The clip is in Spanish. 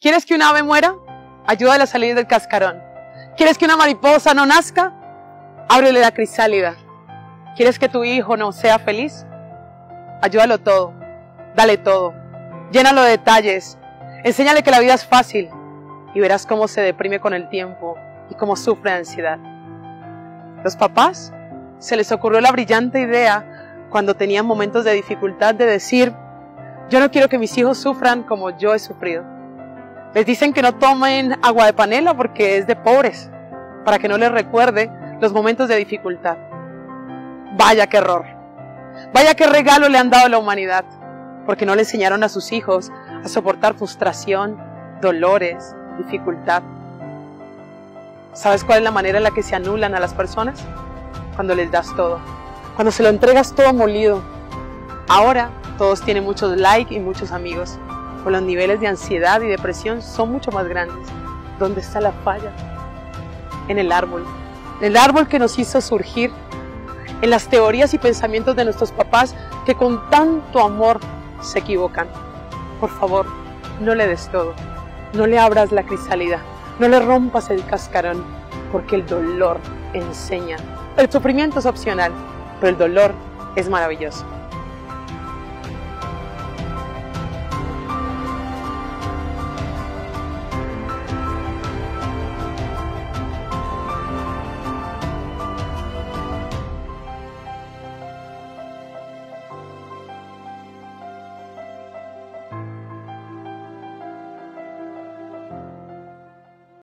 ¿Quieres que un ave muera? Ayúdale a salir del cascarón. ¿Quieres que una mariposa no nazca? Ábrele la crisálida. ¿Quieres que tu hijo no sea feliz? Ayúdalo todo. Dale todo. Llénalo de detalles. Enséñale que la vida es fácil y verás cómo se deprime con el tiempo y cómo sufre de ansiedad. Los papás se les ocurrió la brillante idea cuando tenían momentos de dificultad de decir, yo no quiero que mis hijos sufran como yo he sufrido. Les dicen que no tomen agua de panela porque es de pobres, para que no les recuerde los momentos de dificultad. Vaya qué error. Vaya qué regalo le han dado a la humanidad, porque no le enseñaron a sus hijos a soportar frustración, dolores, dificultad. ¿Sabes cuál es la manera en la que se anulan a las personas? Cuando les das todo. Cuando se lo entregas todo molido. Ahora todos tienen muchos likes y muchos amigos con los niveles de ansiedad y depresión son mucho más grandes. ¿Dónde está la falla? En el árbol. El árbol que nos hizo surgir. En las teorías y pensamientos de nuestros papás que con tanto amor se equivocan. Por favor, no le des todo. No le abras la crisálida. No le rompas el cascarón. Porque el dolor enseña. El sufrimiento es opcional, pero el dolor es maravilloso.